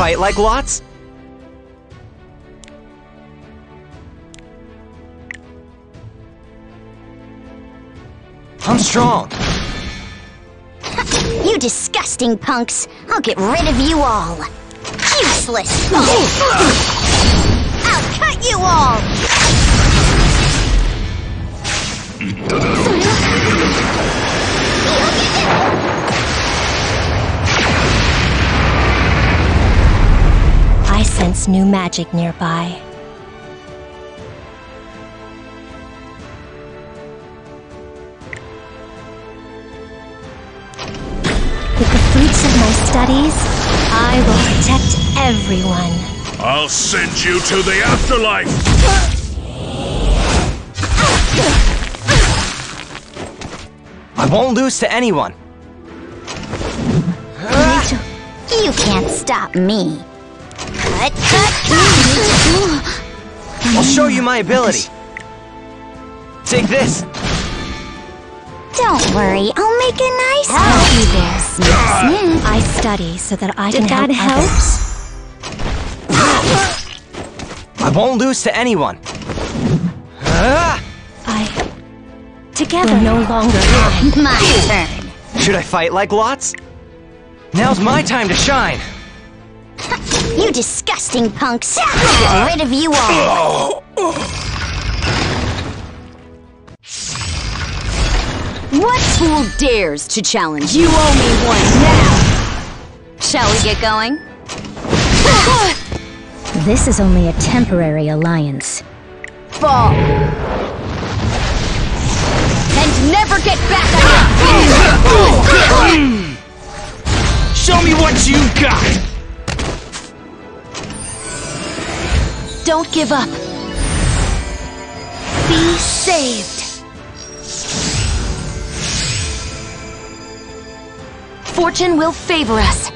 fight like lots? I'm strong. You disgusting punks! I'll get rid of you all! Useless! sense new magic nearby. With the fruits of my studies, I will protect everyone. I'll send you to the afterlife! I won't lose to anyone. You can't stop me! Cut, cut, cut! I'll show you my ability. Take this. Don't worry, I'll make a nice Help one. you there. Snip, snip. I study so that I Did can that help help? I won't lose to anyone. Ah! I... Together no longer My turn. Should I fight like lots? Now's my time to shine. You disgusting punks! I'll get rid of you all! What fool dares to challenge? You owe me one now! Shall we get going? This is only a temporary alliance. Fall! And never get back on your feet! Show me what you got! Don't give up. Be saved. Fortune will favor us.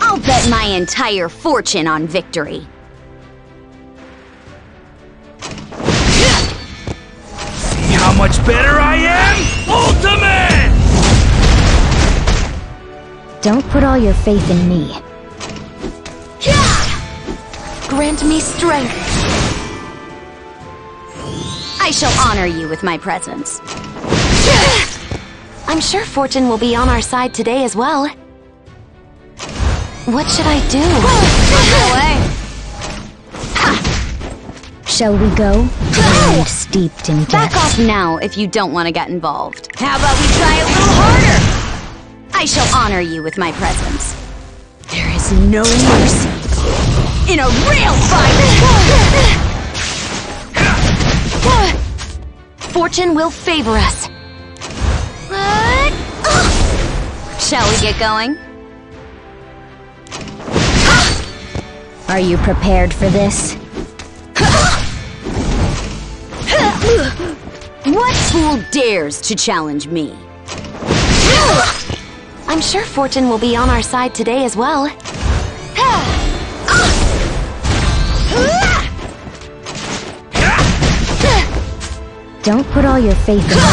I'll bet my entire fortune on victory. See how much better I am? Ultimate! Don't put all your faith in me. Grant me strength. I shall honor you with my presence. I'm sure fortune will be on our side today as well. What should I do? away. Shall we go? Steeped in death. Back off now if you don't want to get involved. How about we try a little harder? I shall honor you with my presence. There is no mercy in a real fight! Fortune will favor us. Shall we get going? Are you prepared for this? What fool dares to challenge me? I'm sure fortune will be on our side today as well. Don't put all your faith in me.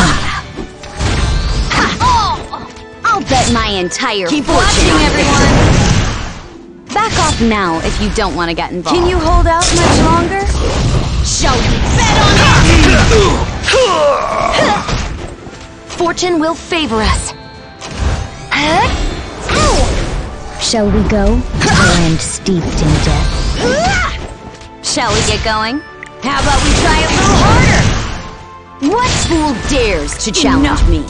I'll bet my entire Keep watching, everyone! Back off now if you don't want to get involved. Can you hold out much longer? Shall we bet on it? Fortune will favor us. Shall we go? Am steeped in death. Shall we get going? How about we try a little harder? What fool dares to challenge me?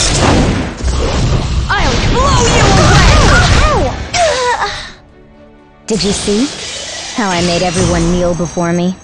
I'll blow you away! Did you see? How I made everyone kneel before me?